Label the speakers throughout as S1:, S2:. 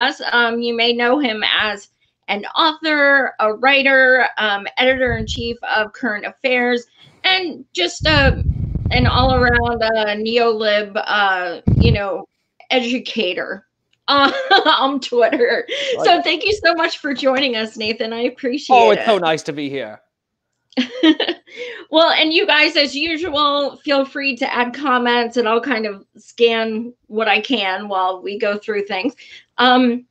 S1: Um, you may know him as an author, a writer, um, editor in chief of Current Affairs, and just a, an all around uh, neolib, uh, you know, educator uh, on Twitter. So thank you so much for joining us, Nathan. I appreciate it.
S2: Oh, it's so nice to be here.
S1: well, and you guys, as usual, feel free to add comments and I'll kind of scan what I can while we go through things. Um,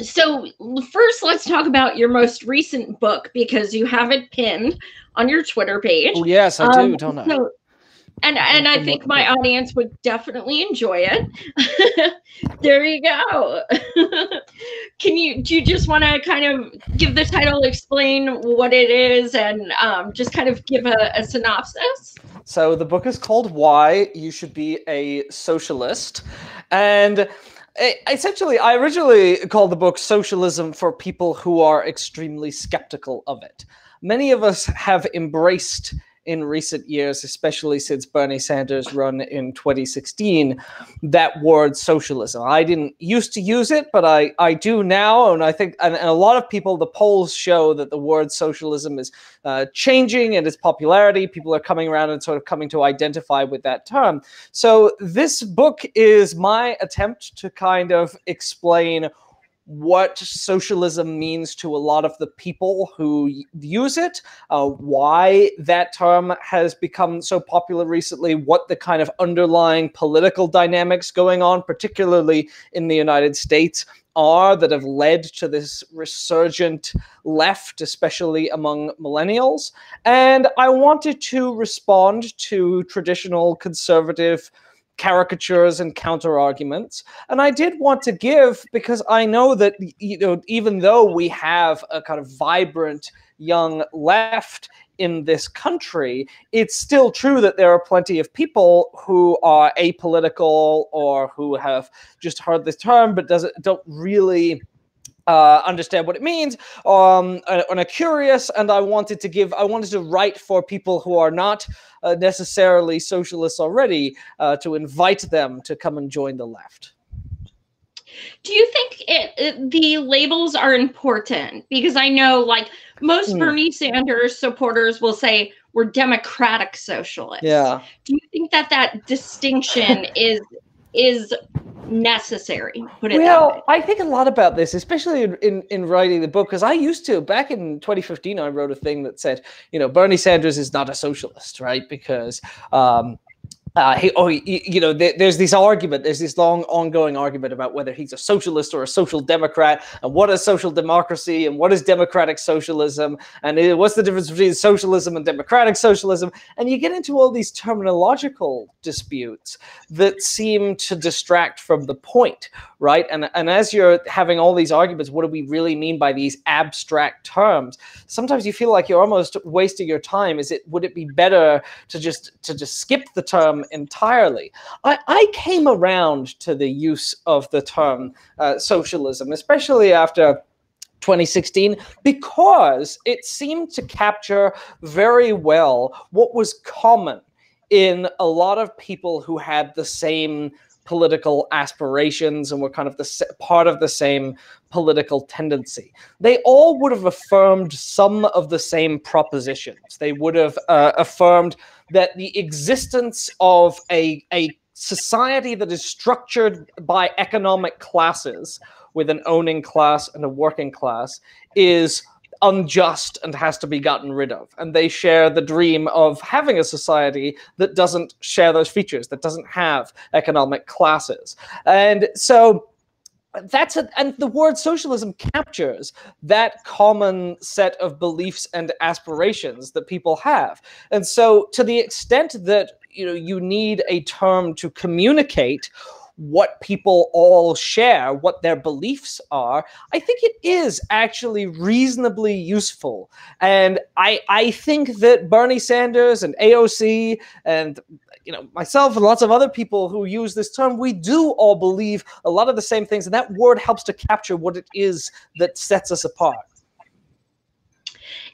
S1: so, first, let's talk about your most recent book because you have it pinned on your Twitter page.
S2: Oh, yes, I do, um, don't I? So,
S1: and and I think my audience would definitely enjoy it. there you go. Can you do you just want to kind of give the title, explain what it is, and um, just kind of give a, a synopsis?
S2: So the book is called "Why You Should Be a Socialist," and essentially i originally called the book socialism for people who are extremely skeptical of it many of us have embraced in recent years, especially since Bernie Sanders' run in 2016, that word socialism. I didn't used to use it, but I, I do now. And I think, and, and a lot of people, the polls show that the word socialism is uh, changing and its popularity. People are coming around and sort of coming to identify with that term. So this book is my attempt to kind of explain what socialism means to a lot of the people who use it, uh, why that term has become so popular recently, what the kind of underlying political dynamics going on, particularly in the United States, are that have led to this resurgent left, especially among millennials. And I wanted to respond to traditional conservative caricatures and counter arguments. And I did want to give because I know that you know even though we have a kind of vibrant young left in this country, it's still true that there are plenty of people who are apolitical or who have just heard this term but doesn't don't really uh, understand what it means um, and are curious and i wanted to give i wanted to write for people who are not uh, necessarily socialists already uh, to invite them to come and join the left.
S1: Do you think it, it, the labels are important? Because i know like most mm. bernie sanders supporters will say we're democratic socialists.
S2: Yeah.
S1: Do you think that that distinction is is necessary. Put it
S2: well, I think a lot about this, especially in, in, in writing the book, because I used to back in 2015, I wrote a thing that said, you know, Bernie Sanders is not a socialist, right? Because um, uh, he, oh, he, you know, there, there's this argument, there's this long ongoing argument about whether he's a socialist or a social democrat, and what is social democracy, and what is democratic socialism, and it, what's the difference between socialism and democratic socialism, and you get into all these terminological disputes that seem to distract from the point, right? And and as you're having all these arguments, what do we really mean by these abstract terms? Sometimes you feel like you're almost wasting your time. Is it would it be better to just to just skip the term entirely? I, I came around to the use of the term uh, socialism, especially after 2016 because it seemed to capture very well what was common in a lot of people who had the same political aspirations and were kind of the part of the same political tendency. They all would have affirmed some of the same propositions. They would have uh, affirmed that the existence of a, a society that is structured by economic classes with an owning class and a working class is unjust and has to be gotten rid of. And they share the dream of having a society that doesn't share those features, that doesn't have economic classes. And so that's a, and the word socialism captures that common set of beliefs and aspirations that people have. And so to the extent that you know you need a term to communicate what people all share, what their beliefs are, I think it is actually reasonably useful. And I I think that Bernie Sanders and AOC and you know myself and lots of other people who use this term, we do all believe a lot of the same things, and that word helps to capture what it is that sets us apart.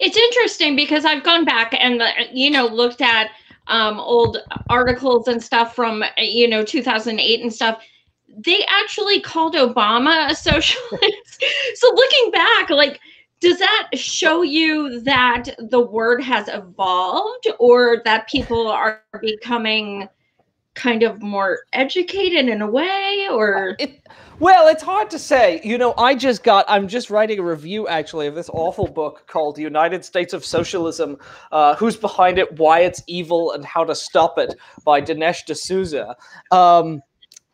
S1: It's interesting because I've gone back and uh, you know looked at um, old articles and stuff from you know 2008 and stuff they actually called Obama a socialist. so looking back, like, does that show you that the word has evolved or that people are becoming kind of more educated in a way or
S2: it, well it's hard to say you know i just got i'm just writing a review actually of this awful book called united states of socialism uh, who's behind it why it's evil and how to stop it by dinesh d'souza um,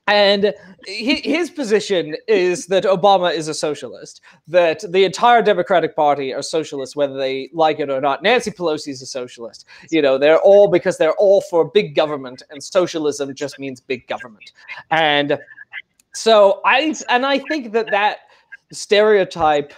S2: and his position is that Obama is a socialist, that the entire Democratic Party are socialists, whether they like it or not. Nancy Pelosi is a socialist. You know, they're all because they're all for big government, and socialism just means big government. And so I, and I think that that stereotype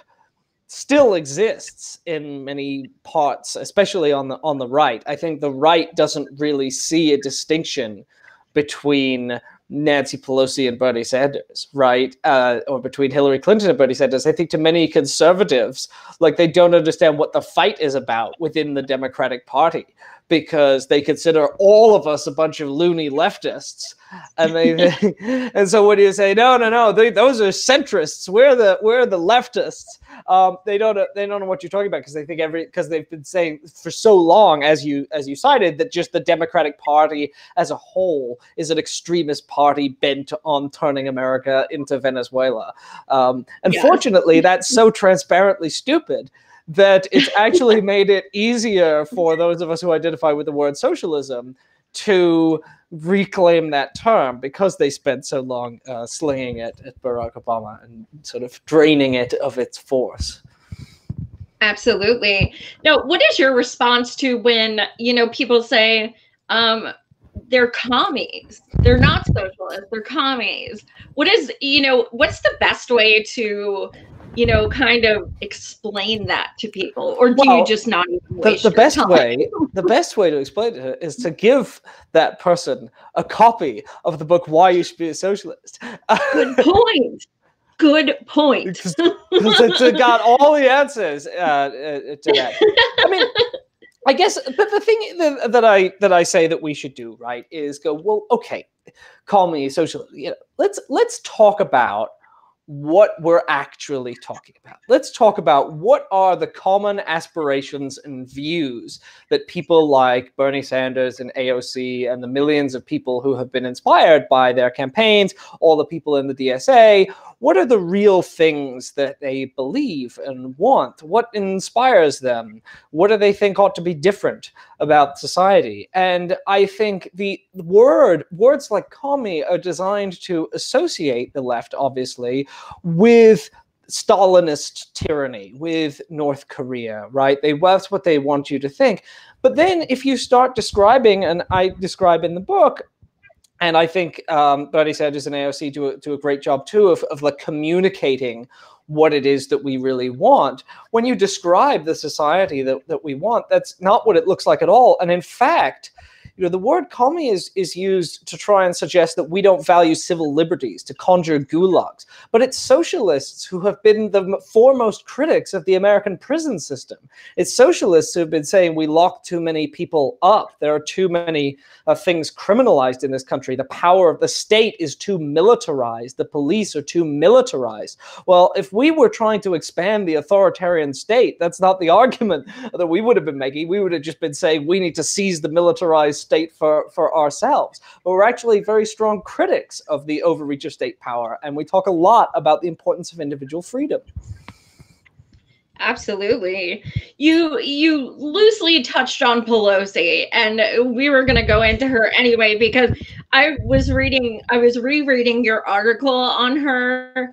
S2: still exists in many parts, especially on the on the right. I think the right doesn't really see a distinction between Nancy Pelosi and Bernie Sanders, right? Uh, or between Hillary Clinton and Bernie Sanders. I think to many conservatives, like they don't understand what the fight is about within the Democratic Party because they consider all of us a bunch of loony leftists, and they and so when you say no, no, no, they, those are centrists. We're the we're the leftists. Um, they don't they don't know what you're talking about because they think every because they've been saying for so long, as you as you cited, that just the Democratic Party as a whole is an extremist party bent on turning America into Venezuela. Um, unfortunately, yeah. that's so transparently stupid that it's actually made it easier for those of us who identify with the word socialism to reclaim that term because they spent so long uh, slinging it at Barack Obama and sort of draining it of its force.
S1: Absolutely. Now, what is your response to when you know people say um, they're commies? They're not socialists. They're commies. What is you know what's the best way to you know, kind of explain that to people, or do well, you just not even
S2: the, the best time? way? The best way to explain it is to give that person a copy of the book "Why You Should Be a Socialist."
S1: Good point. Good point. Because
S2: it's got all the answers uh, uh, to that. I mean. I guess, but the thing that, that, I that I say that we should do right is go well. Okay, call me social. You know, let's let's talk about what we're actually talking about. Let's talk about what are the common aspirations and views that people like Bernie Sanders and AOC and the millions of people who have been inspired by their campaigns, all the people in the DSA, what are the real things that they believe and want? What inspires them? What do they think ought to be different about society? And I think the word words like commie are designed to associate the left, obviously, with Stalinist tyranny with North Korea, right? They that's what they want you to think. But then if you start describing, and I describe in the book, and I think um, Bernie Sanders and AOC do a, do a great job too of, of like communicating what it is that we really want. When you describe the society that, that we want, that's not what it looks like at all. And in fact, you know, the word commie is, is used to try and suggest that we don't value civil liberties, to conjure gulags. But it's socialists who have been the foremost critics of the American prison system. It's socialists who have been saying we lock too many people up. There are too many uh, things criminalized in this country. The power of the state is too militarized. The police are too militarized. Well, if we were trying to expand the authoritarian state, that's not the argument that we would have been making. We would have just been saying we need to seize the militarized state for, for ourselves. But we're actually very strong critics of the overreach of state power. And we talk a lot about the importance of individual freedom.
S1: Absolutely. You you loosely touched on Pelosi and we were going to go into her anyway because I was reading I was rereading your article on her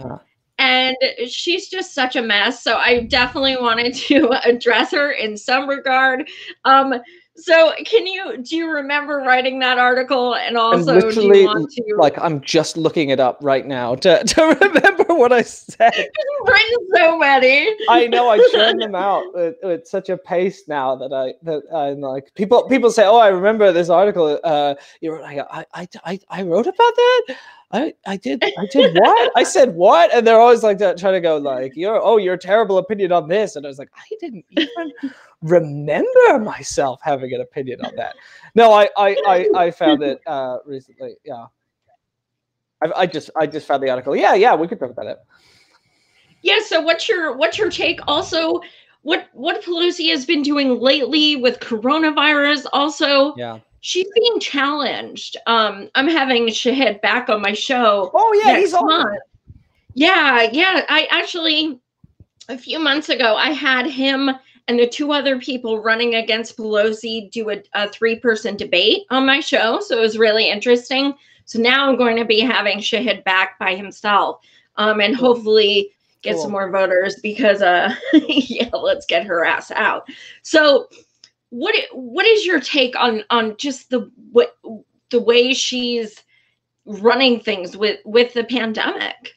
S1: and she's just such a mess so I definitely wanted to address her in some regard. Um so, can you do you remember writing that article, and also do you want to
S2: like I'm just looking it up right now to to remember what I said.
S1: You've written so many.
S2: I know I churn them out at, such a pace now that I that I'm like people people say, oh, I remember this article. Uh, you were like, I I, I wrote about that. I, I did I did what? I said what? And they're always like trying to go like, you're oh, your terrible opinion on this. And I was like, I didn't even remember myself having an opinion on that. No, I I I, I found it uh recently. Yeah. I, I just I just found the article. Yeah, yeah, we could talk about it.
S1: Yeah. So what's your what's your take? Also, what what Pelosi has been doing lately with coronavirus? Also,
S2: Yeah.
S1: She's being challenged. Um, I'm having Shahid back on my show.
S2: Oh yeah, he's on.
S1: month. Yeah, yeah. I actually a few months ago I had him and the two other people running against Pelosi do a, a three person debate on my show. So it was really interesting. So now I'm going to be having Shahid back by himself. Um, and hopefully get
S2: Cool.
S1: some more voters because uh yeah, let's get her ass out. So what what is your take on on just the what the way she's running things with with the pandemic?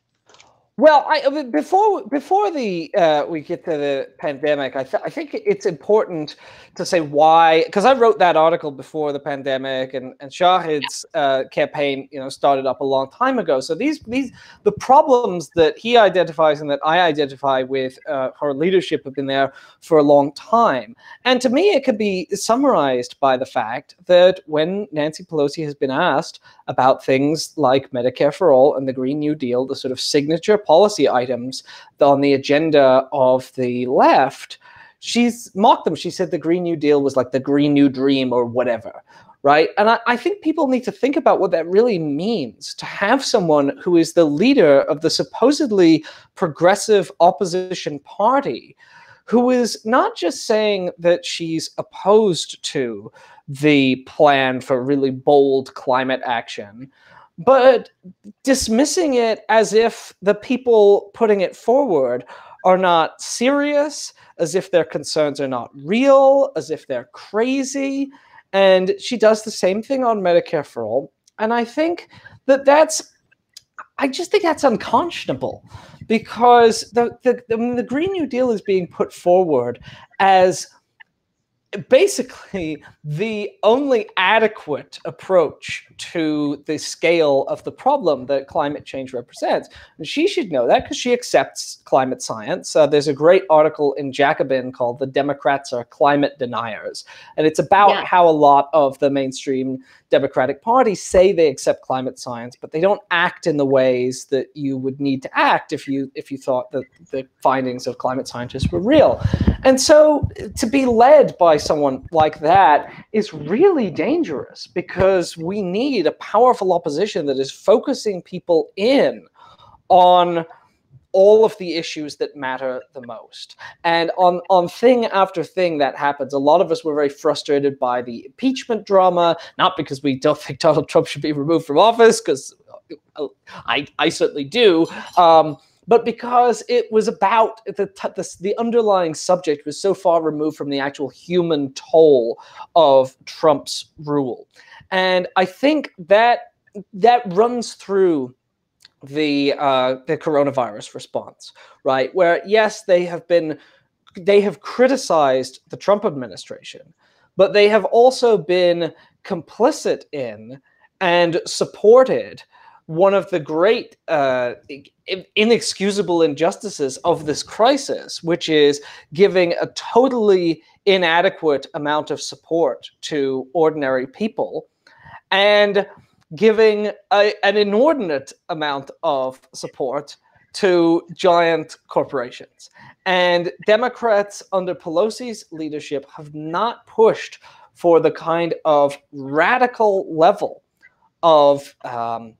S2: Well, I I before before the uh, we get to the pandemic, I, th- I think it's important to say why because I wrote that article before the pandemic, and and Shahid's uh, campaign, you know, started up a long time ago. So these these the problems that he identifies and that I identify with uh, her leadership have been there for a long time. And to me, it could be summarized by the fact that when Nancy Pelosi has been asked about things like Medicare for All and the Green New Deal, the sort of signature policy items on the agenda of the left, she's mocked them. She said the Green New Deal was like the Green New Dream or whatever. Right. And I, I think people need to think about what that really means to have someone who is the leader of the supposedly progressive opposition party who is not just saying that she's opposed to the plan for really bold climate action, but dismissing it as if the people putting it forward are not serious, as if their concerns are not real, as if they're crazy. And she does the same thing on Medicare for All. And I think that that's, I just think that's unconscionable because the, the, the, the Green New Deal is being put forward as basically the only adequate approach to the scale of the problem that climate change represents. And she should know that because she accepts climate science. Uh, there's a great article in Jacobin called The Democrats Are Climate Deniers. And it's about
S1: Yeah.
S2: how a lot of the mainstream Democratic Party say they accept climate science, but they don't act in the ways that you would need to act if you if you thought that the findings of climate scientists were real. And so to be led by someone like that is really dangerous because we need a powerful opposition that is focusing people in on all of the issues that matter the most. And on, on thing after thing that happens, a lot of us were very frustrated by the impeachment drama, not because we don't think Donald Trump should be removed from office, because I, I certainly do. Um, but because it was about the, the the underlying subject was so far removed from the actual human toll of Trump's rule, and I think that that runs through the uh, the coronavirus response, right? Where yes, they have been they have criticized the Trump administration, but they have also been complicit in and supported one of the great uh, inexcusable injustices of this crisis, which is giving a totally inadequate amount of support to ordinary people and giving a, an inordinate amount of support to giant corporations. And Democrats under Pelosi's leadership have not pushed for the kind of radical level of um,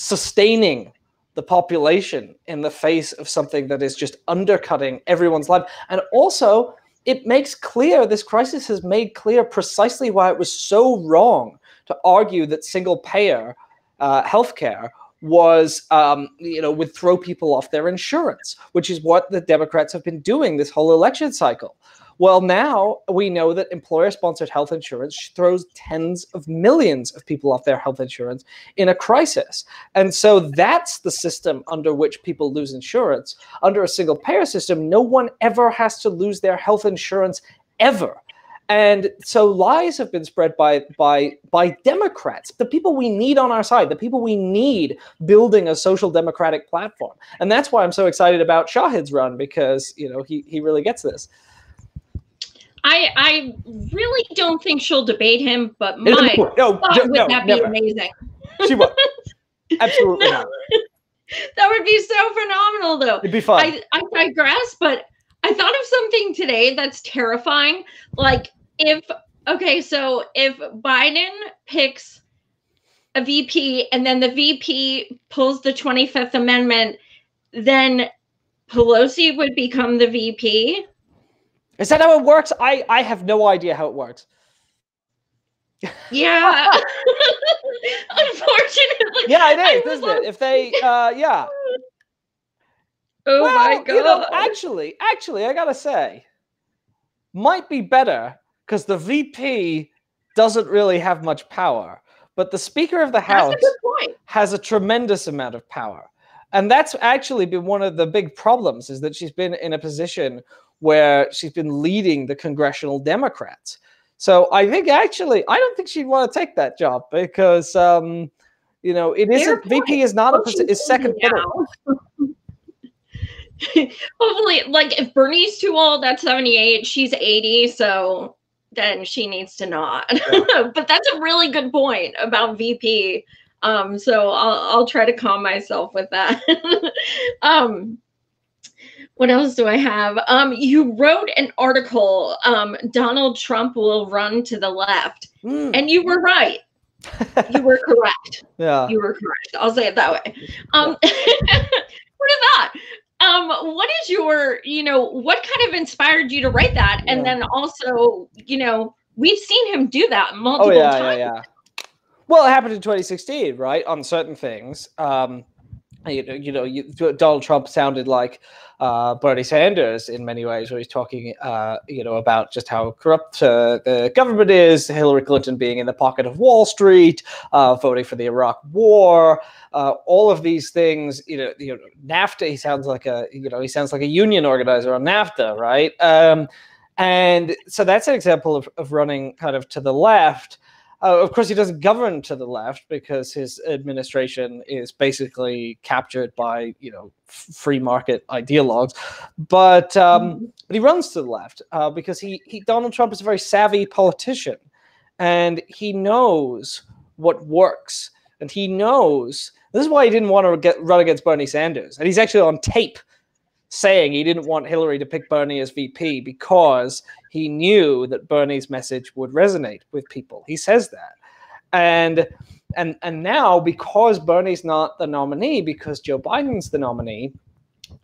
S2: sustaining the population in the face of something that is just undercutting everyone's life. And also, it makes clear this crisis has made clear precisely why it was so wrong to argue that single payer uh, healthcare was, um, you know, would throw people off their insurance, which is what the Democrats have been doing this whole election cycle. Well, now we know that employer sponsored health insurance throws tens of millions of people off their health insurance in a crisis. And so that's the system under which people lose insurance. Under a single payer system, no one ever has to lose their health insurance ever. And so lies have been spread by by by Democrats, the people we need on our side, the people we need building a social democratic platform. And that's why I'm so excited about Shahid's run because you know he he really gets this.
S1: I I really don't think she'll debate him, but my
S2: no,
S1: God,
S2: no,
S1: would
S2: no,
S1: that be
S2: never.
S1: amazing?
S2: She won't. Absolutely
S1: No.
S2: not.
S1: that would be so phenomenal, though.
S2: It'd be fun.
S1: I, I digress, but I thought of something today that's terrifying. Like, if, okay, so if Biden picks a VP and then the VP pulls the 25th Amendment, then Pelosi would become the VP.
S2: Is that how it works? I I have no idea how it works.
S1: Yeah. Unfortunately.
S2: Yeah, it
S1: I
S2: is, isn't it? If they, uh, yeah.
S1: Oh
S2: well,
S1: my god.
S2: you know, actually, actually, I gotta say, might be better because the VP doesn't really have much power, but the Speaker of the House
S1: a
S2: has a tremendous amount of power. And that's actually been one of the big problems is that she's been in a position where she's been leading the congressional Democrats. So I think actually, I don't think she'd want to take that job because, um, you know, it isn't, VP is not a,
S1: Well,
S2: posi-
S1: she's
S2: is second
S1: 80
S2: fiddle.
S1: Hopefully, like if Bernie's too old, that's 78. She's 80, so then she needs to not. but that's a really good point about VP. Um, so I'll I'll try to calm myself with that. um what else do I have? Um, you wrote an article, um, Donald Trump will run to the left.
S2: Mm.
S1: And you were right. You were correct.
S2: yeah.
S1: You were correct. I'll say it that way. Um, what is that? Um, what is your, you know, what kind of inspired you to write that? And
S2: Yeah.
S1: then also, you know, we've seen him do that
S2: Oh
S1: multiple
S2: yeah, yeah,
S1: times.
S2: yeah. Well, it happened in 2016, right? On certain things, um, you know, you know, you, Donald Trump sounded like uh, Bernie Sanders in many ways, where he's talking, uh, you know, about just how corrupt uh, the government is. Hillary Clinton being in the pocket of Wall Street, uh, voting for the Iraq War, uh, all of these things. You know, you know, NAFTA. He sounds like a, you know, he sounds like a union organizer on NAFTA, right? Um, and so that's an example of, of running kind of to the left. Uh, of course, he doesn't govern to the left because his administration is basically captured by you know free market ideologues. But um, but he runs to the left uh, because he he Donald Trump is a very savvy politician, and he knows what works, and he knows this is why he didn't want to get run against Bernie Sanders, and he's actually on tape saying he didn't want Hillary to pick Bernie as VP because he knew that Bernie's message would resonate with people. He says that. And and and now because Bernie's not the nominee because Joe Biden's the nominee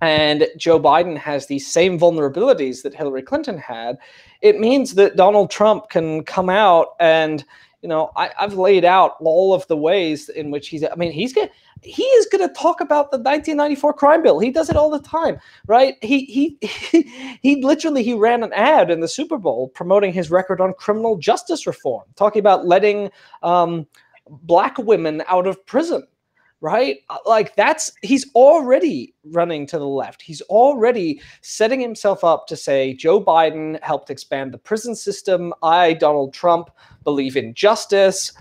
S2: and Joe Biden has these same vulnerabilities that Hillary Clinton had, it means that Donald Trump can come out and you know, I, I've laid out all of the ways in which he's. I mean, he's gonna he is going to talk about the 1994 crime bill. He does it all the time, right? He he he, he literally he ran an ad in the Super Bowl promoting his record on criminal justice reform, talking about letting um, black women out of prison, right? Uh, Like that's he's already running to the left. He's already setting himself up to say Joe Biden helped expand the prison system. I, Donald Trump, believe in justice.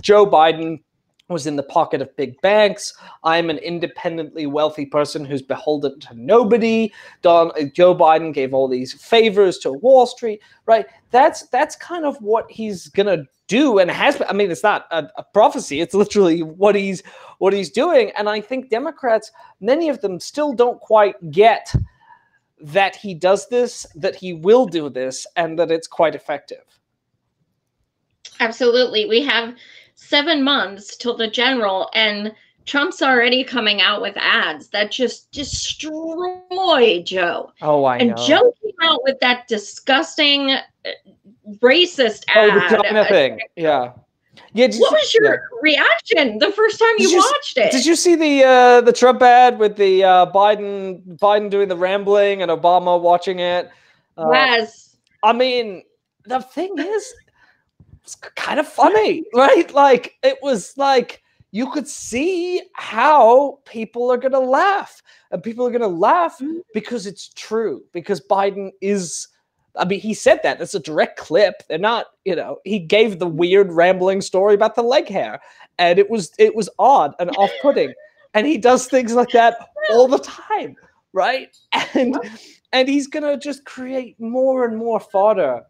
S2: Joe Biden was in the pocket of big banks. I'm an independently wealthy person who's beholden to nobody. Don, uh, Joe Biden gave all these favors to Wall Street, right? That's that's kind of what he's gonna do, and has. I mean, it's not a, a prophecy; it's literally what he's what he's doing. And I think Democrats, many of them, still don't quite get that he does this, that he will do this, and that it's quite effective.
S1: Absolutely. We have seven months till the general, and Trump's already coming out with ads that just destroy Joe.
S2: Oh, I
S1: and
S2: know.
S1: Joe came out with that disgusting uh, racist
S2: oh, the
S1: ad.
S2: China thing. Yeah. Yeah.
S1: What
S2: you-
S1: was your
S2: yeah.
S1: reaction the first time you,
S2: you
S1: watched it?
S2: Did you see the uh, the Trump ad with the uh, Biden Biden doing the rambling and Obama watching it? Uh,
S1: yes.
S2: I mean, the thing is, it's kind of funny, right? Like it was like you could see how people are gonna laugh, and people are gonna laugh
S1: Mhm.
S2: because it's true. Because Biden is. I mean, he said that. That's a direct clip. They're not, you know. He gave the weird rambling story about the leg hair, and it was it was odd and off-putting. and he does things like that all the time, right? And and he's gonna just create more and more fodder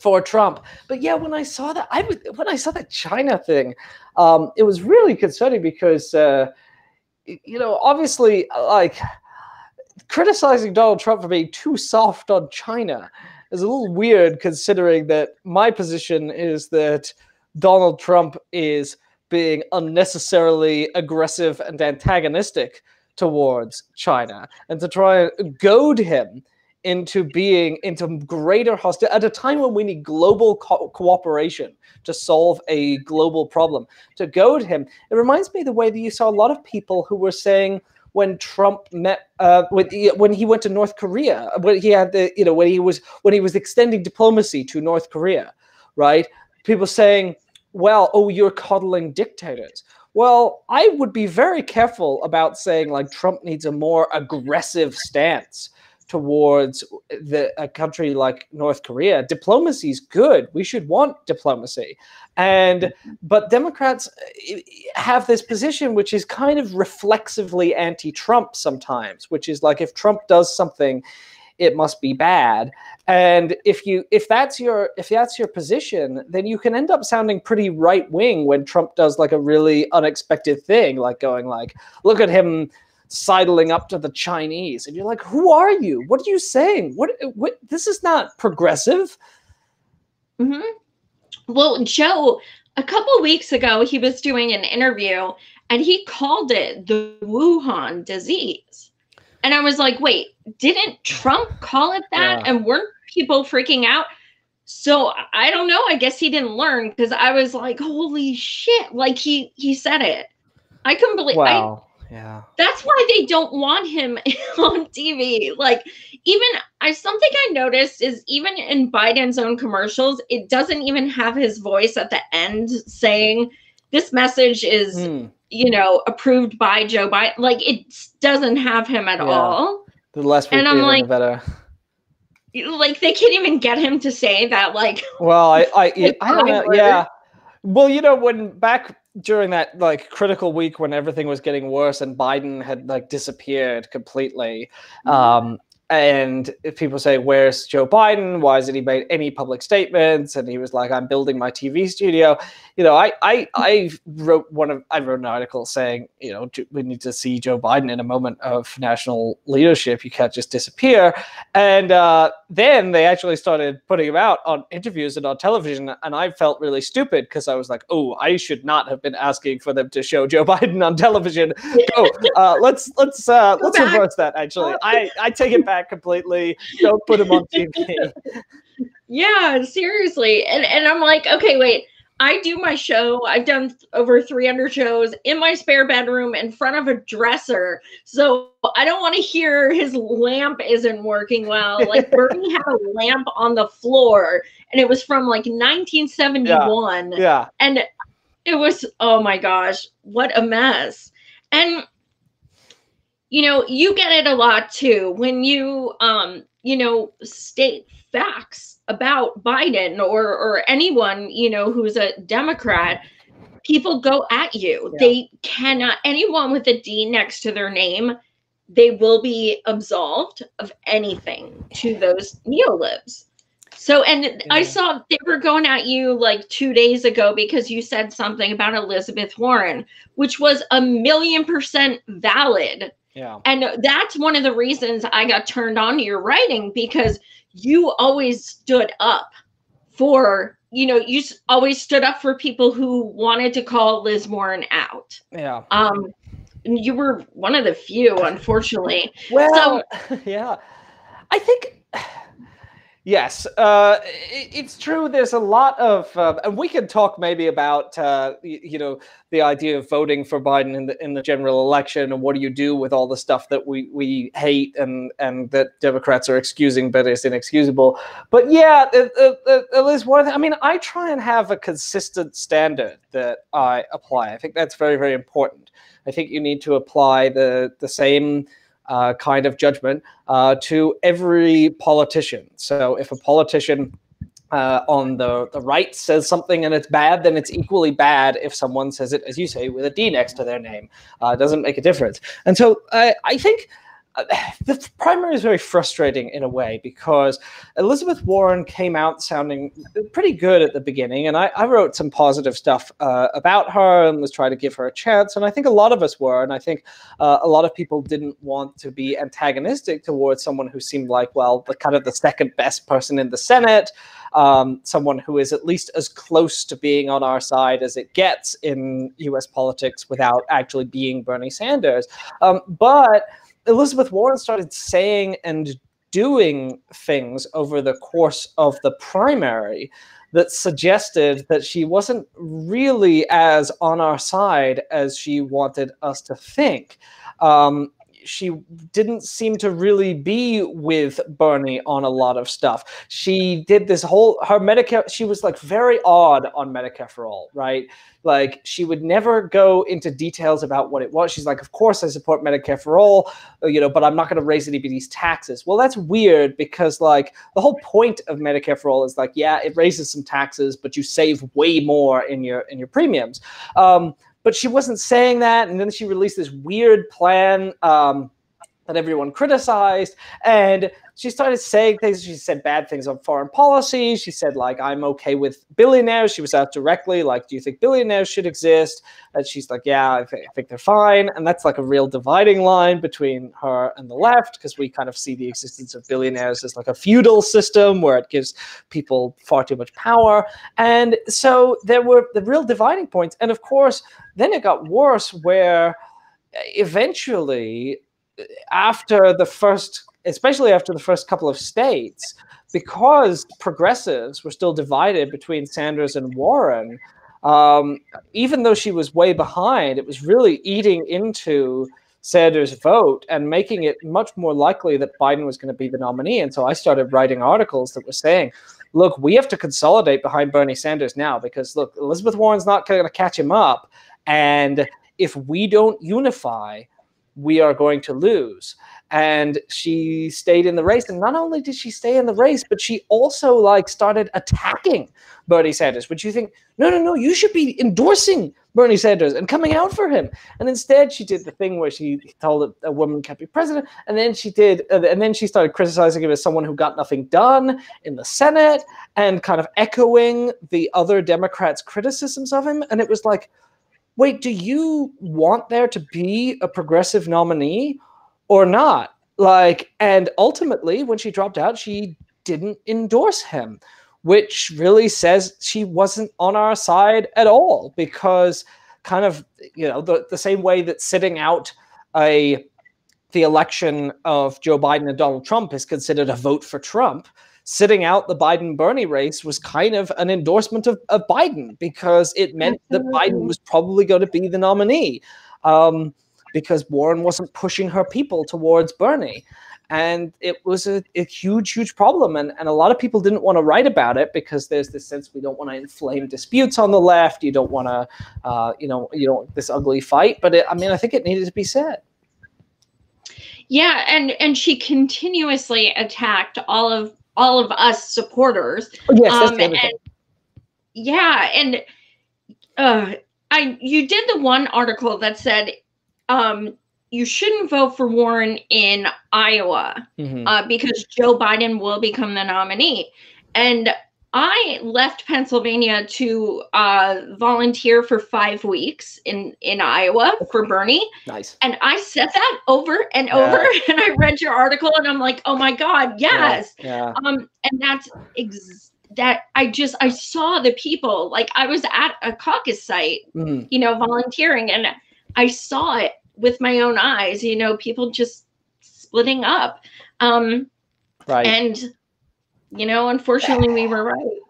S2: for Trump. But yeah, when I saw that, I was, when I saw that China thing, um, it was really concerning because uh, you know, obviously, like criticizing Donald Trump for being too soft on China is a little weird, considering that my position is that Donald Trump is being unnecessarily aggressive and antagonistic towards China, and to try and goad him into being into greater hostility at a time when we need global co- cooperation to solve a global problem to goad him. It reminds me the way that you saw a lot of people who were saying when Trump met uh, when, he, when he went to North Korea when he had the you know when he was when he was extending diplomacy to North Korea right? People saying well oh you're coddling dictators. Well, I would be very careful about saying like Trump needs a more aggressive stance towards the, a country like North Korea. Diplomacy is good. We should want diplomacy. And but Democrats eh, have this position which is kind of reflexively anti-Trump sometimes, which is like if Trump does something it must be bad and if you if that's your if that's your position then you can end up sounding pretty right wing when trump does like a really unexpected thing like going like look at him sidling up to the Chinese, and you're like, "Who are you? What are you saying? What? What? This is not progressive."
S1: Mm-hmm. Well, Joe, a couple weeks ago, he was doing an interview, and he called it the Wuhan disease, and I was like, "Wait, didn't Trump call it that? Yeah. And weren't people freaking out?" So I don't know. I guess he didn't learn because I was like, "Holy shit!" Like he he said it. I couldn't believe.
S2: Wow. I, yeah.
S1: That's why they don't want him on TV. Like, even I something I noticed is even in Biden's own commercials, it doesn't even have his voice at the end saying this message is, mm. you know, approved by Joe Biden. Like, it doesn't have him at yeah. all.
S2: The less and I'm like, the better.
S1: Like they can't even get him to say that. Like,
S2: well, I, I, I don't know. Yeah. Well, you know, when back during that like critical week when everything was getting worse and Biden had like disappeared completely, mm-hmm. um, and if people say, "Where's Joe Biden? Why hasn't he made any public statements?" And he was like, "I'm building my TV studio." You know, I I I wrote one of I wrote an article saying, you know, we need to see Joe Biden in a moment of national leadership. You can't just disappear. And uh, then they actually started putting him out on interviews and on television, and I felt really stupid because I was like, "Oh, I should not have been asking for them to show Joe Biden on television." Go, uh, let's let's uh, let's reverse that. Actually, I I take it back that completely. Don't put him on TV.
S1: yeah, seriously. And and I'm like, okay, wait. I do my show. I've done over 300 shows in my spare bedroom in front of a dresser. So I don't want to hear his lamp isn't working well. Like Bernie had a lamp on the floor and it was from like 1971.
S2: Yeah. yeah.
S1: And it was, oh my gosh, what a mess. And you know, you get it a lot too when you, um, you know, state facts about Biden or or anyone, you know, who's a Democrat. People go at you. Yeah. They cannot. Anyone with a D next to their name, they will be absolved of anything to those neolibs. So, and yeah. I saw they were going at you like two days ago because you said something about Elizabeth Warren, which was a million percent valid.
S2: Yeah.
S1: And that's one of the reasons I got turned on to your writing because you always stood up for, you know, you always stood up for people who wanted to call Liz Warren out.
S2: Yeah.
S1: Um, you were one of the few, unfortunately.
S2: well, so, yeah. I think Yes, uh, it, it's true. There's a lot of, uh, and we can talk maybe about, uh, you, you, know, the idea of voting for Biden in the in the general election, and what do you do with all the stuff that we we hate and and that Democrats are excusing, but is inexcusable. But yeah, it, is one. I mean, I try and have a consistent standard that I apply. I think that's very very important. I think you need to apply the the same uh, kind of judgment uh, to every politician. So if a politician uh, on the, the right says something and it's bad, then it's equally bad if someone says it, as you say, with a D next to their name. Uh, it doesn't make a difference. And so I think the primary is very frustrating in a way because Elizabeth Warren came out sounding pretty good at the beginning, and I, I wrote some positive stuff uh, about her and was trying to give her a chance. And I think a lot of us were, and I think uh, a lot of people didn't want to be antagonistic towards someone who seemed like, well, the kind of the second best person in the Senate um, someone who is at least as close to being on our side as it gets in US politics without actually being Bernie Sanders. Um, but Elizabeth Warren started saying and doing things over the course of the primary that suggested that she wasn't really as on our side as she wanted us to think. Um, she didn't seem to really be with Bernie on a lot of stuff. She did this whole her Medicare. She was like very odd on Medicare for all, right? Like she would never go into details about what it was. She's like, of course I support Medicare for all, uh, you know, but I'm not going to raise anybody's taxes. Well, that's weird because like the whole point of Medicare for all is like, yeah, it raises some taxes, but you save way more in your in your premiums. Um, but she wasn't saying that. And then she released this weird plan um, that everyone criticized. And she started saying things. She said bad things on foreign policy. She said, like, I'm okay with billionaires. She was out directly, like, do you think billionaires should exist? And she's like, yeah, I, th- I think they're fine. And that's like a real dividing line between her and the left, because we kind of see the existence of billionaires as like a feudal system where it gives people far too much power. And so there were the real dividing points. And of course, then it got worse where eh, eventually after the first especially after the first couple of states, because progressives were still divided between Sanders and Warren, um, even though she was way behind, it was really eating into Sanders' vote and making it much more likely that Biden was going to be the nominee. And so I started writing articles that were saying, look, we have to consolidate behind Bernie Sanders now because, look, Elizabeth Warren's not going to catch him up. And if we don't unify, we are going to lose. And she stayed in the race and not only did she stay in the race but she also like started attacking bernie sanders which you think no no no you should be endorsing bernie sanders and coming out for him. And instead she did the thing where she told a, woman can't be president and then she did uh, and then she started criticizing him as someone who got nothing done in the senate and kind of echoing the other democrats criticisms of him. And it was like wait do you want there to be a progressive nominee or not. Like, and ultimately, when she dropped out, she didn't endorse him, which really says she wasn't on our side at all. Because, kind of, you know, the, the same way that sitting out a the election of Joe Biden and Donald Trump is considered a vote for Trump. Sitting out the Biden Bernie race was kind of an endorsement of, of Biden because it meant that Biden was probably going to be the nominee. Um, because Warren wasn't pushing her people towards Bernie. And it was a, a, huge, huge problem. And, and a lot of people didn't want to write about it because there's this sense we don't want to inflame disputes on the left. You don't want to, uh, you know, you know, this ugly fight. But it, I mean, I think it needed to be said.
S1: Yeah, and and she continuously attacked all of all of us supporters.
S2: Oh, yes, that's um, and,
S1: yeah, and uh, I you did the one article that said um, you shouldn't vote for Warren in Iowa mm-hmm. uh, because Joe Biden will become the nominee. And I left Pennsylvania to uh, volunteer for five weeks in in Iowa for Bernie.
S2: Nice.
S1: And I said that over and yeah. over, and I read your article, and I'm like, oh my god, yes.
S2: Yeah. yeah.
S1: Um, and that's ex- that I just I saw the people like I was at a caucus site, mm-hmm. you know, volunteering, and I saw it with my own eyes, you know, people just splitting up. Um,
S2: right.
S1: And, you know, unfortunately, we were right.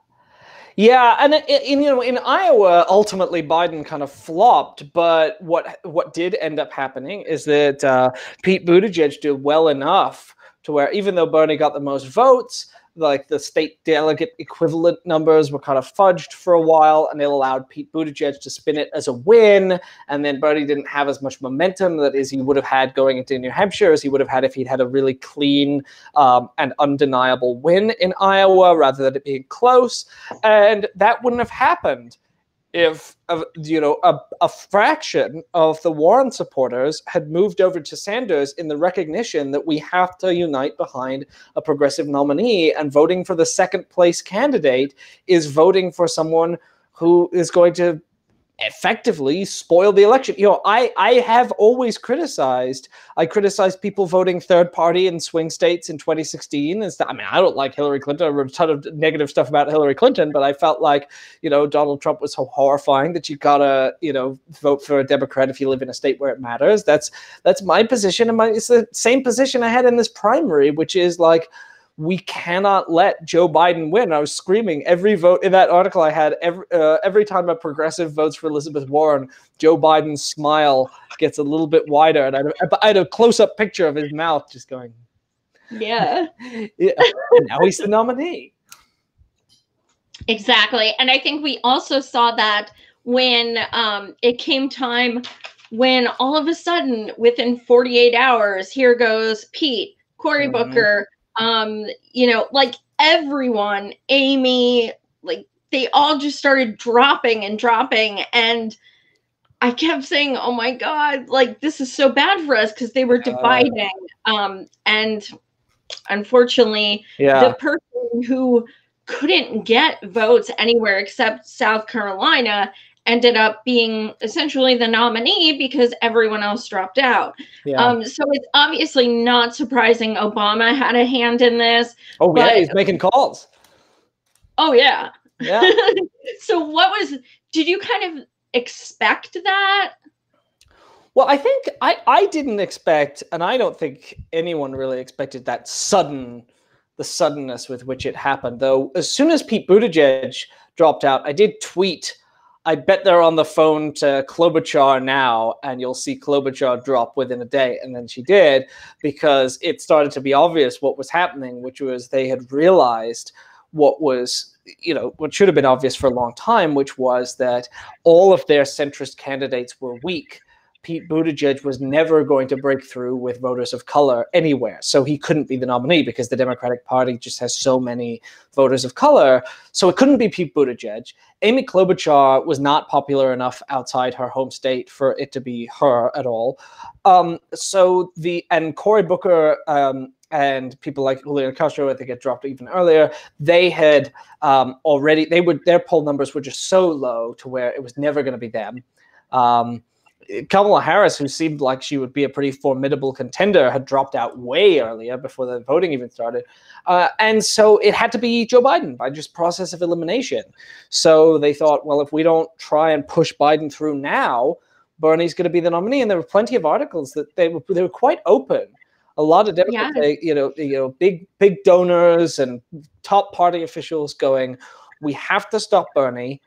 S2: Yeah, and in, you know, in Iowa, ultimately Biden kind of flopped. But what what did end up happening is that uh, Pete Buttigieg did well enough to where even though Bernie got the most votes, like the state delegate equivalent numbers were kind of fudged for a while, and it allowed Pete Buttigieg to spin it as a win. And then Bernie didn't have as much momentum that is he would have had going into New Hampshire as he would have had if he'd had a really clean um, and undeniable win in Iowa rather than it being close. And that wouldn't have happened if uh, you know a, a fraction of the Warren supporters had moved over to Sanders in the recognition that we have to unite behind a progressive nominee, and voting for the second place candidate is voting for someone who is going to effectively spoil the election. You know, I I have always criticized. I criticized people voting third party in swing states in 2016. Is that I mean, I don't like Hillary Clinton. I wrote a ton of negative stuff about Hillary Clinton, but I felt like you know Donald Trump was so horrifying that you gotta you know vote for a Democrat if you live in a state where it matters. That's that's my position, and my it's the same position I had in this primary, which is like we cannot let Joe Biden win. I was screaming every vote in that article I had every uh, every time a progressive votes for Elizabeth Warren, Joe Biden's smile gets a little bit wider, and I had, I had a close up picture of his mouth just going.
S1: Yeah.
S2: yeah. now he's the nominee.
S1: Exactly, and I think we also saw that when um, it came time when all of a sudden, within 48 hours, here goes Pete, Cory mm-hmm. Booker um you know like everyone amy like they all just started dropping and dropping and i kept saying oh my god like this is so bad for us because they were dividing um and unfortunately yeah. the person who couldn't get votes anywhere except south carolina ended up being essentially the nominee because everyone else dropped out. Yeah. Um, so it's obviously not surprising Obama had a hand in this.
S2: Oh but, yeah, he's making calls.
S1: Oh yeah.
S2: Yeah.
S1: so what was did you kind of expect that?
S2: Well, I think I, I didn't expect, and I don't think anyone really expected that sudden, the suddenness with which it happened. Though, as soon as Pete Buttigieg dropped out, I did tweet I bet they're on the phone to Klobuchar now, and you'll see Klobuchar drop within a day. And then she did because it started to be obvious what was happening, which was they had realized what was, you know, what should have been obvious for a long time, which was that all of their centrist candidates were weak Pete Buttigieg was never going to break through with voters of color anywhere. So he couldn't be the nominee because the Democratic Party just has so many voters of color. So it couldn't be Pete Buttigieg. Amy Klobuchar was not popular enough outside her home state for it to be her at all. Um, so the and Cory Booker um, and people like Julian Castro, I think, get dropped even earlier. They had um, already they would their poll numbers were just so low to where it was never going to be them. Um, Kamala Harris, who seemed like she would be a pretty formidable contender, had dropped out way earlier before the voting even started. Uh, and so it had to be Joe Biden by just process of elimination. So they thought, well, if we don't try and push Biden through now, Bernie's going to be the nominee. And there were plenty of articles that they were they were quite open. A lot of Democrats, yeah. you know, you know, big big donors and top party officials going, we have to stop Bernie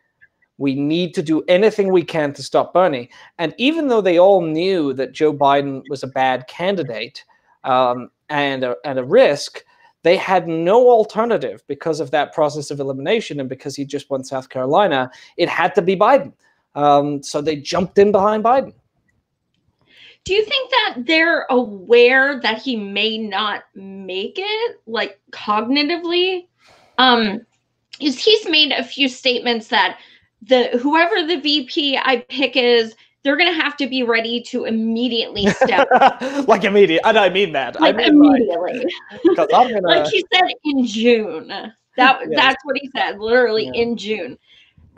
S2: we need to do anything we can to stop Bernie. And even though they all knew that Joe Biden was a bad candidate um, and, a, and a risk, they had no alternative because of that process of elimination and because he just won South Carolina. It had to be Biden. Um, so they jumped in behind Biden.
S1: Do you think that they're aware that he may not make it, like cognitively? Um, is he's made a few statements that the whoever the VP I pick is, they're gonna have to be ready to immediately step
S2: like immediate and I mean that.
S1: Like
S2: I
S1: mean immediately. Like, gonna... like he said in June. That yes. that's what he said, literally yeah. in June.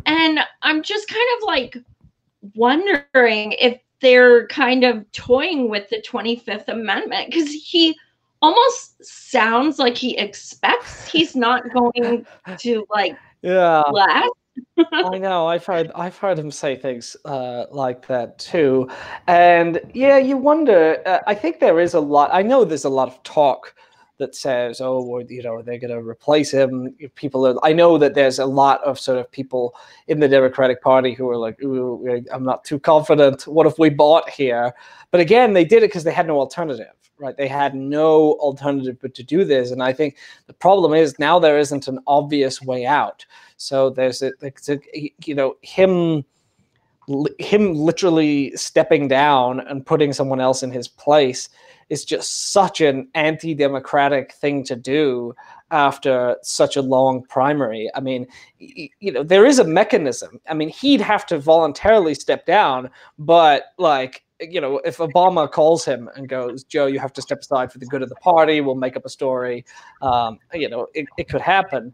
S1: And I'm just kind of like wondering if they're kind of toying with the 25th Amendment because he almost sounds like he expects he's not going to like
S2: yeah
S1: last
S2: I know. I've heard. I've heard him say things uh, like that too, and yeah, you wonder. Uh, I think there is a lot. I know there's a lot of talk that says, "Oh, well, you know, they're going to replace him." People are. I know that there's a lot of sort of people in the Democratic Party who are like, "I'm not too confident. What if we bought here?" But again, they did it because they had no alternative right? They had no alternative but to do this. And I think the problem is now there isn't an obvious way out. So there's a, a you know, him him literally stepping down and putting someone else in his place is just such an anti-democratic thing to do after such a long primary. I mean, you know, there is a mechanism. I mean, he'd have to voluntarily step down, but like, you know, if Obama calls him and goes, Joe, you have to step aside for the good of the party, we'll make up a story, um, you know, it, it could happen.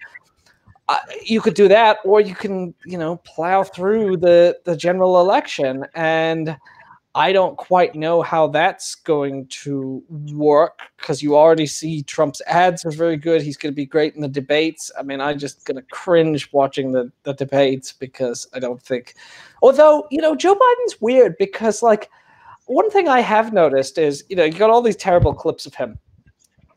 S2: Uh, you could do that, or you can, you know, plow through the the general election and I don't quite know how that's going to work because you already see Trump's ads are very good. He's going to be great in the debates. I mean, I'm just going to cringe watching the, the debates because I don't think. Although, you know, Joe Biden's weird because, like, one thing I have noticed is, you know, you got all these terrible clips of him,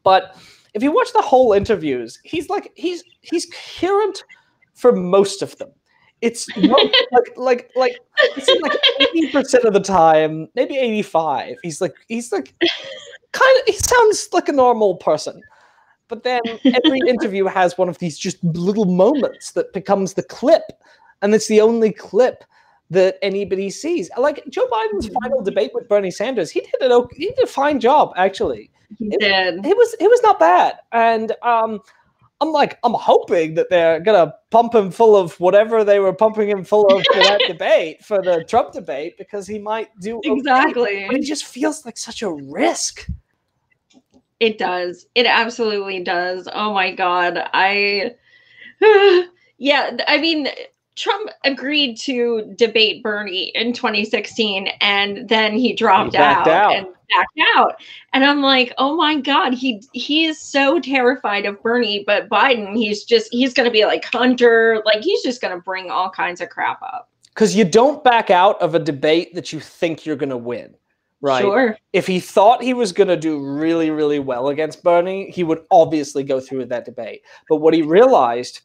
S2: but if you watch the whole interviews, he's like, he's he's coherent for most of them it's like like like it's like eighty percent of the time, maybe eighty five. He's like he's like kind of he sounds like a normal person. But then every interview has one of these just little moments that becomes the clip, and it's the only clip that anybody sees. Like Joe Biden's final debate with Bernie Sanders, he did an he did a fine job actually.
S1: He it, did.
S2: It was it was not bad, and um, I'm like, I'm hoping that they're gonna pump him full of whatever they were pumping him full of for that debate, for the Trump debate, because he might do
S1: exactly.
S2: Okay, but it just feels like such a risk.
S1: It does. It absolutely does. Oh my god. I yeah, I mean Trump agreed to debate Bernie in 2016 and then he dropped he out, out, and backed out. And I'm like, "Oh my god, he he is so terrified of Bernie, but Biden, he's just he's going to be like Hunter, like he's just going to bring all kinds of crap up."
S2: Cuz you don't back out of a debate that you think you're going to win. Right.
S1: Sure.
S2: If he thought he was going to do really, really well against Bernie, he would obviously go through with that debate. But what he realized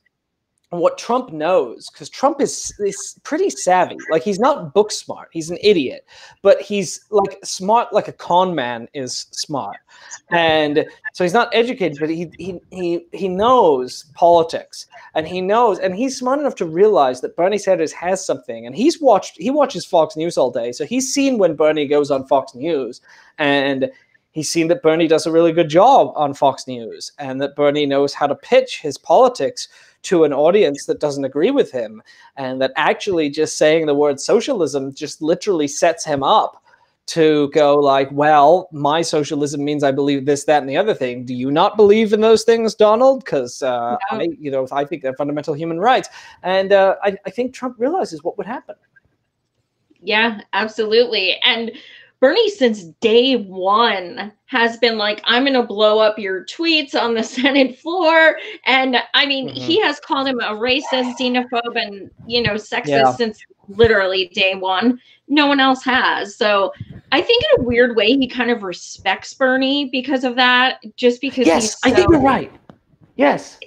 S2: what Trump knows, because Trump is, is pretty savvy. Like he's not book smart. He's an idiot, but he's like smart, like a con man is smart. And so he's not educated, but he he he he knows politics, and he knows, and he's smart enough to realize that Bernie Sanders has something. And he's watched, he watches Fox News all day, so he's seen when Bernie goes on Fox News, and he's seen that Bernie does a really good job on Fox News, and that Bernie knows how to pitch his politics to an audience that doesn't agree with him and that actually just saying the word socialism just literally sets him up to go like well my socialism means i believe this that and the other thing. Do you not believe in those things donald? Because uh, no. i you know i think they're fundamental human rights. And uh, I, I think trump realizes what would happen.
S1: Yeah absolutely. And Bernie, since day one, has been like, I'm going to blow up your tweets on the Senate floor. And I mean, mm-hmm. he has called him a racist, xenophobe, and, you know, sexist yeah. since literally day one. No one else has. So I think, in a weird way, he kind of respects Bernie because of that, just because
S2: yes, so, I think you're right. Yes.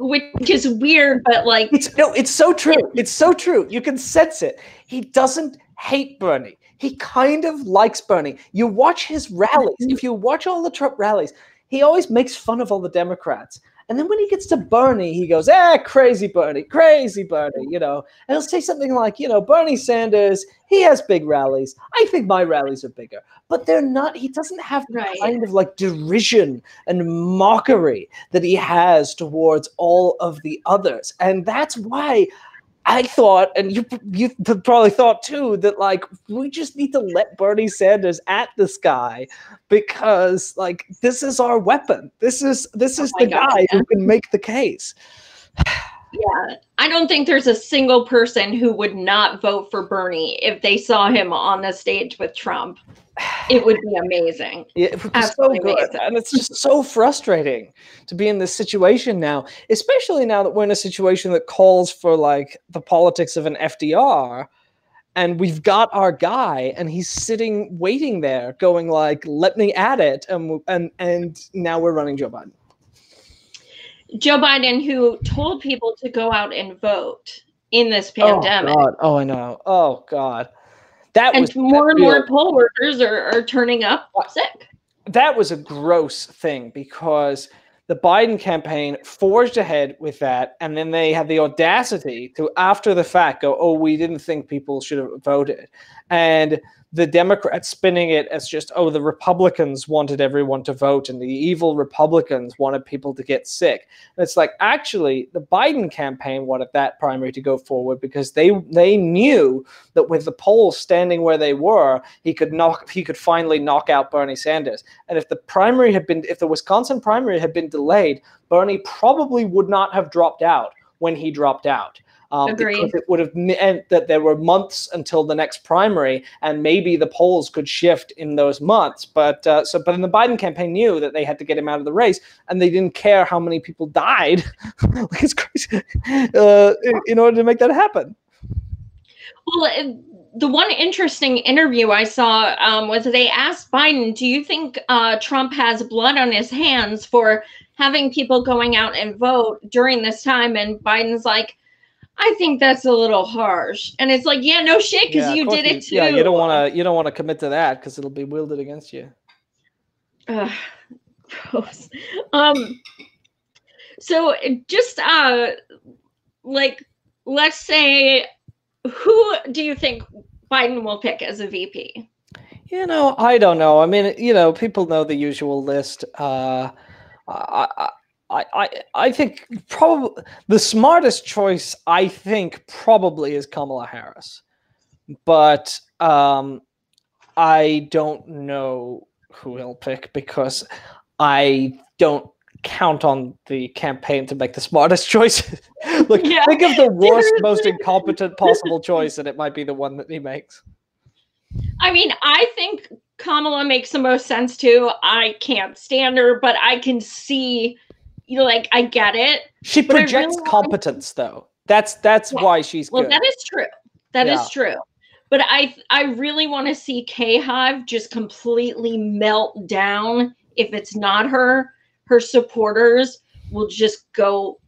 S1: Which is weird, but like.
S2: It's, no, it's so true. It's so true. You can sense it. He doesn't hate Bernie he kind of likes Bernie. You watch his rallies. If you watch all the Trump rallies, he always makes fun of all the Democrats. And then when he gets to Bernie, he goes, "Ah, crazy Bernie, crazy Bernie," you know. And he'll say something like, "You know, Bernie Sanders, he has big rallies. I think my rallies are bigger, but they're not. He doesn't have the right. kind of like derision and mockery that he has towards all of the others, and that's why I thought, and you you probably thought too, that like we just need to let Bernie Sanders at this guy because like this is our weapon. This is this oh is oh the God, guy yeah. who can make the case.
S1: Yeah, I don't think there's a single person who would not vote for Bernie if they saw him on the stage with Trump it would be amazing.
S2: Yeah, it would be so good. Amazing. And it's just so frustrating to be in this situation now, especially now that we're in a situation that calls for like the politics of an FDR. And we've got our guy, and he's sitting waiting there, going like, "Let me at it," and and and now we're running Joe Biden.
S1: Joe Biden, who told people to go out and vote in this oh, pandemic.
S2: Oh God! Oh, I know. Oh God! That
S1: and
S2: was
S1: more and more poll workers are, are turning up uh, sick.
S2: That was a gross thing because the Biden campaign forged ahead with that, and then they had the audacity to, after the fact, go, "Oh, we didn't think people should have voted," and the Democrats spinning it as just, oh, the Republicans wanted everyone to vote and the evil Republicans wanted people to get sick. And it's like, actually, the Biden campaign wanted that primary to go forward because they they knew that with the polls standing where they were, he could knock he could finally knock out Bernie Sanders. And if the primary had been if the Wisconsin primary had been delayed, Bernie probably would not have dropped out when he dropped out. Um, because it would have meant that there were months until the next primary, and maybe the polls could shift in those months. But uh, so, but in the Biden campaign knew that they had to get him out of the race, and they didn't care how many people died. like it's crazy uh, in, in, order to make that happen.
S1: Well, it, the one interesting interview I saw um, was they asked Biden, "Do you think uh, Trump has blood on his hands for having people going out and vote during this time?" And Biden's like I think that's a little harsh. And it's like, yeah, no shit, because yeah, you did it too.
S2: Yeah, you don't want to you don't want to commit to that because it'll be wielded against you.
S1: Uh, gross. Um. So just uh, like let's say, who do you think Biden will pick as a VP?
S2: You know, I don't know. I mean, you know, people know the usual list. Uh, I, I, I, I think probably the smartest choice I think probably is Kamala Harris, but um, I don't know who he'll pick because I don't count on the campaign to make the smartest choice. Look, yeah. think of the worst, most incompetent possible choice, and it might be the one that he makes.
S1: I mean, I think Kamala makes the most sense too. I can't stand her, but I can see you know, like I get it.
S2: She projects really competence, though. That's that's yeah. why she's
S1: well. That is true. That yeah. is true. But I I really want to see K Hive just completely melt down. If it's not her, her supporters will just go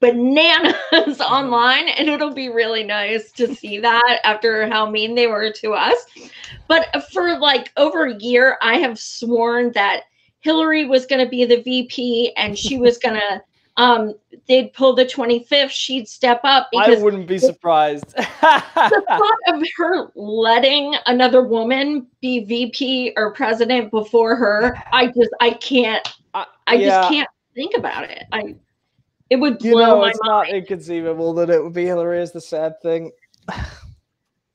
S1: bananas online and it'll be really nice to see that after how mean they were to us but for like over a year i have sworn that Hillary was going to be the VP and she was going to um they'd pull the 25th she'd step up
S2: i wouldn't be surprised. The
S1: thought of her letting another woman be vp or president before her i just i can't i, I yeah. just can't think about it. I it would blow you know, my
S2: it's
S1: mind.
S2: not inconceivable that it would be hillary is the sad thing.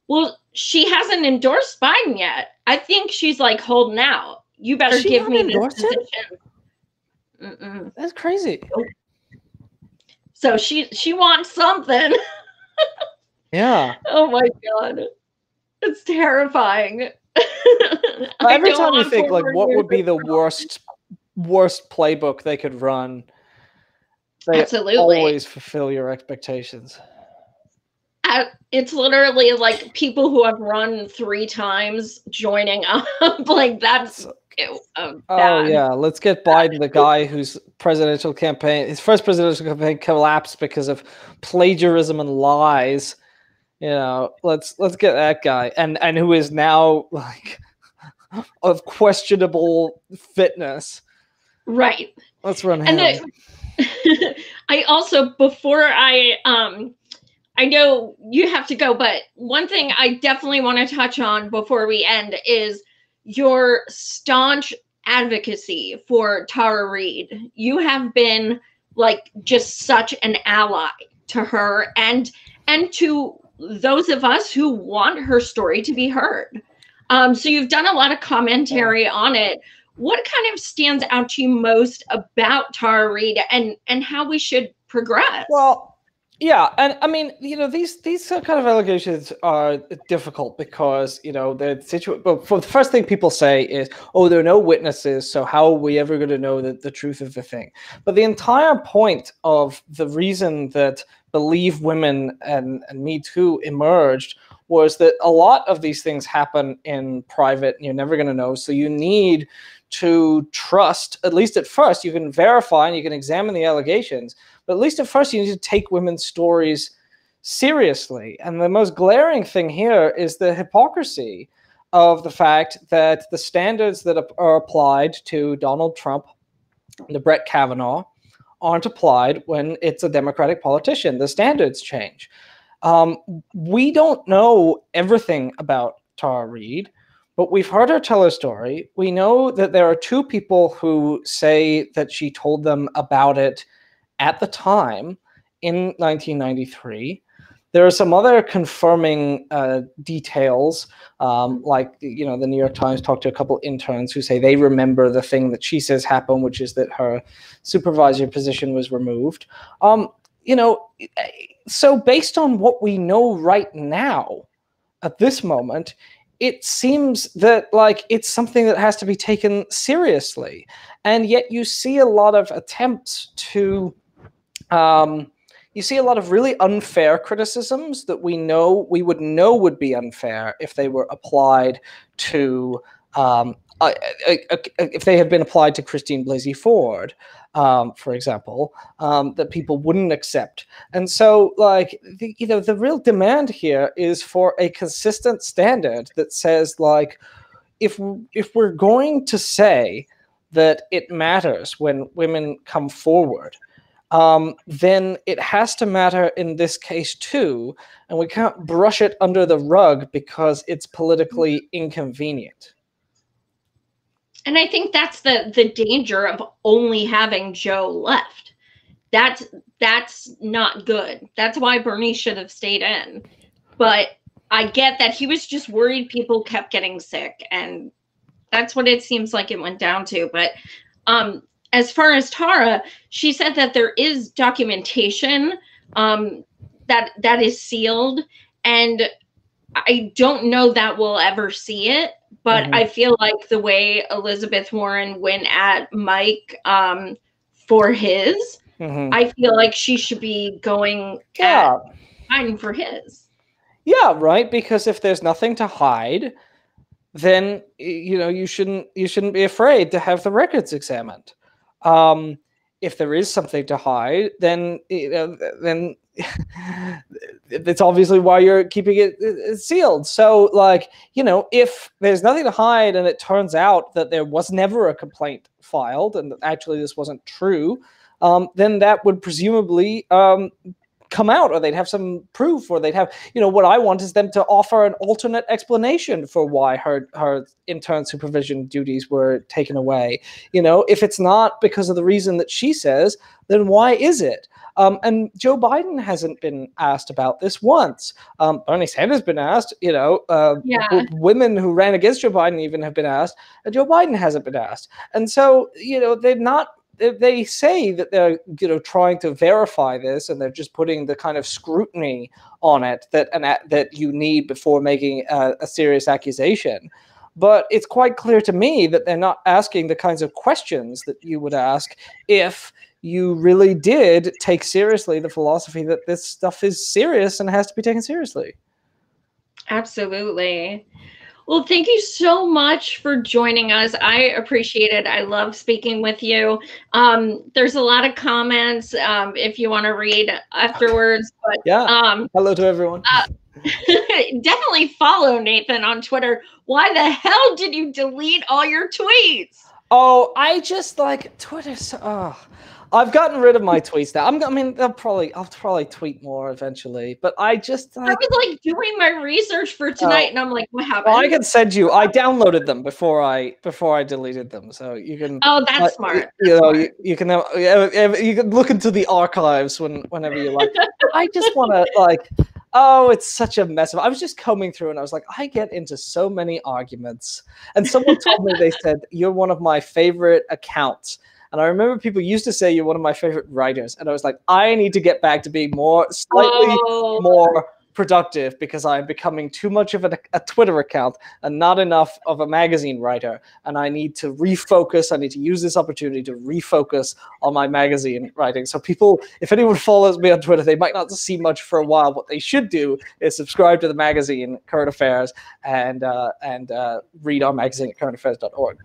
S1: Well she hasn't endorsed biden yet. I think she's like holding out you better give me this position.
S2: Mm-mm. That's crazy.
S1: So she she wants something.
S2: yeah.
S1: Oh my god, it's terrifying.
S2: Every time you think like, what would be the worst worst playbook they could run? They Absolutely. always fulfill your expectations.
S1: it's literally like people who have run three times joining up. like that's
S2: Oh, oh yeah, let's get Biden, the guy whose presidential campaign, his first presidential campaign collapsed because of plagiarism and lies. You know, let's let's get that guy, and and who is now like of questionable fitness.
S1: Right.
S2: Let's run him. And
S1: the, I also before I um I know you have to go, but one thing I definitely want to touch on before we end is your staunch advocacy for Tara Reade. You have been like just such an ally to her and and to those of us who want her story to be heard. Um, so you've done a lot of commentary on it. What kind of stands out to you most about Tara Reade and and how we should progress?
S2: Well, yeah, and I mean, you know, these these kind of allegations are difficult because you know the situation. But for the first thing people say is, "Oh, there are no witnesses, so how are we ever going to know the, the truth of the thing?" But the entire point of the reason that Believe Women and and Me Too emerged was that a lot of these things happen in private, and you're never going to know. So you need to trust, at least at first, you can verify and you can examine the allegations but at least at first, you need to take women's stories seriously. And the most glaring thing here is the hypocrisy of the fact that the standards that are applied to Donald Trump, and the Brett Kavanaugh, aren't applied when it's a Democratic politician. The standards change. Um, we don't know everything about Tara Reade, but we've heard her tell her story. We know that there are two people who say that she told them about it at the time in 1993. There are some other confirming uh, details, um, like you know, the New York Times talked to a couple interns who say they remember the thing that she says happened, which is that her supervisor position was removed. Um, you know, so based on what we know right now, at this moment, it seems that like it's something that has to be taken seriously, and yet you see a lot of attempts to. Um, you see a lot of really unfair criticisms that we know we would know would be unfair if they were applied to um, if they had been applied to Christine Blasey Ford, um, for example, um, that people wouldn't accept. And so, like, the, you know, the real demand here is for a consistent standard that says, like, if if we're going to say that it matters when women come forward, um, then it has to matter in this case too. And we can't brush it under the rug because it's politically inconvenient.
S1: And I think that's the the danger of only having Joe left. That's that's not good. That's why Bernie should have stayed in. But I get that he was just worried people kept getting sick and that's what it seems like it went down to. But um as far as Tara, she said that there is documentation um, that that is sealed, and I don't know that we'll ever see it. But mm-hmm. I feel like the way Elizabeth Warren went at Mike um, for his, mm-hmm. I feel like she should be going yeah. at for his.
S2: Yeah, right. Because if there's nothing to hide, then you know you shouldn't you shouldn't be afraid to have the records examined. Um, if there is something to hide, then you know, then that's obviously why you're keeping it sealed. So, like, you know, if there's nothing to hide and it turns out that there was never a complaint filed and actually this wasn't true, um, then that would presumably um, come out or they'd have some proof or they'd have you know what i want is them to offer an alternate explanation for why her her intern supervision duties were taken away you know if it's not because of the reason that she says then why is it um, and Joe Biden hasn't been asked about this once. Um, Bernie Sanders been asked. You know, uh, yeah. w- women who ran against Joe Biden even have been asked. And Joe Biden hasn't been asked. And so, you know, they're not they say that they're you know trying to verify this and they're just putting the kind of scrutiny on it that and that you need before making a, a, serious accusation. But it's quite clear to me that they're not asking the kinds of questions that you would ask if you really did take seriously the philosophy that this stuff is serious and has to be taken seriously.
S1: Absolutely well, thank you so much for joining us. I appreciate it. I love speaking with you. Um, there's a lot of comments um, if you want to read afterwards. But
S2: yeah, um, hello to everyone. Uh,
S1: definitely follow Nathan on Twitter. Why the hell did you delete all your tweets?
S2: Oh, I just like Twitter. So, oh, I've gotten rid of my tweets now. I'm, I mean, I'll probably, I'll probably tweet more eventually. But I just,
S1: like, I was like doing my research for tonight, uh, and I'm like, what happened?
S2: Well, I can send you. I downloaded them before I before I deleted them, so you can.
S1: Oh, that's uh, smart.
S2: You, you know, you, you, can uh, you can look into the archives when whenever you like. I just want to like. Oh, it's such a mess. I was just combing through and I was like, I get into so many arguments. And someone told me, they said, You're one of my favorite accounts. And I remember people used to say you're one of my favorite writers, and I was like, I need to get back to being more, slightly oh. more productive because I'm becoming too much of a, a, Twitter account and not enough of a magazine writer. And I need to refocus. I need to use this opportunity to refocus on my magazine writing. So, people, if anyone follows me on Twitter, they might not see much for a while. What they should do is subscribe to the magazine Current Affairs and uh, and uh, read our magazine at currentaffairs.org.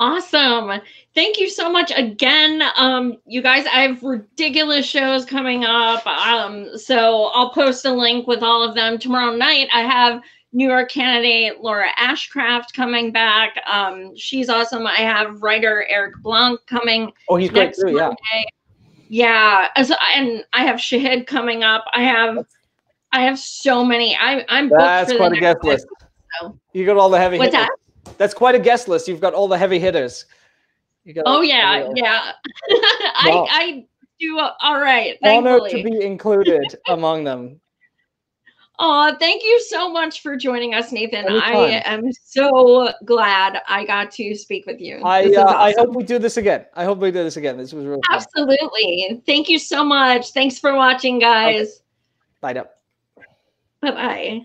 S1: Awesome. Thank you so much again. Um, you guys, I have ridiculous shows coming up. Um, so I'll post a link with all of them. Tomorrow night, I have New York candidate Lauren Ashcraft coming back. Um, she's awesome. I have writer Eric Blanc coming.
S2: Oh, he's great too, yeah.
S1: Yeah. As, and I have Shahid coming up. I have I have so many. I, I'm
S2: That's quite a guest list.
S1: so.
S2: You got all the heavy
S1: What's
S2: hitters.
S1: that?
S2: That's quite a guest list. You've got all the heavy hitters. You got
S1: Oh yeah, yeah.
S2: Wow.
S1: I I do all right.
S2: Honored
S1: Thankfully.
S2: to be included among them.
S1: Oh, thank you so much for joining us, Nathan. I am so glad I got to speak with you.
S2: I uh, I hope we do this again. I hope we do this again. This was real fun.
S1: Absolutely. Thank you so much. Thanks for watching, guys.
S2: Bye now.
S1: Bye bye.